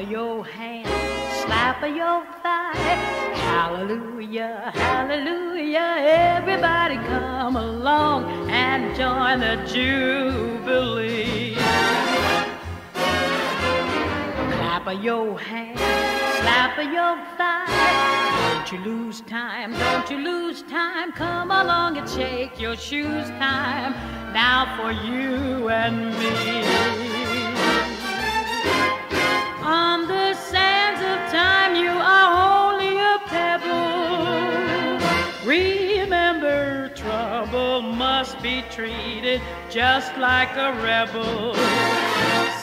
Of your hands, slap of your thigh. Hallelujah, hallelujah. Everybody come along and join the Jubilee. Clap of your hands, slap of your thigh. Don't you lose time, don't you lose time. Come along and shake your shoes time. Now for you and me. Must be treated just like a rebel.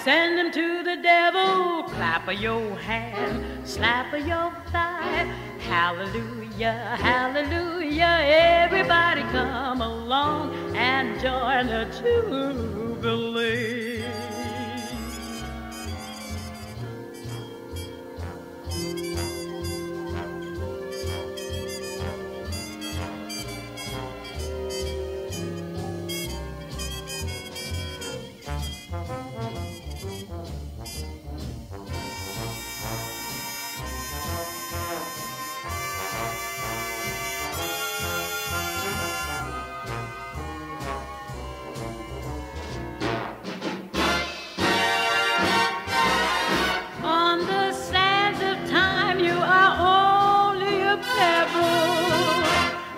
Send him to the devil, clap of your hand, slap of your thigh. Hallelujah, hallelujah. Everybody come along and join the Jubilee.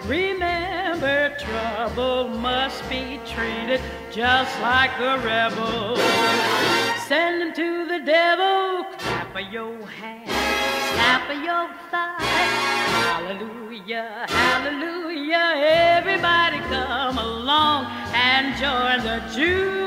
Remember, trouble must be treated just like a rebel. Send him to the devil, clap of your hand, slap of your thigh. Hallelujah, hallelujah. Everybody come along and join the Jew.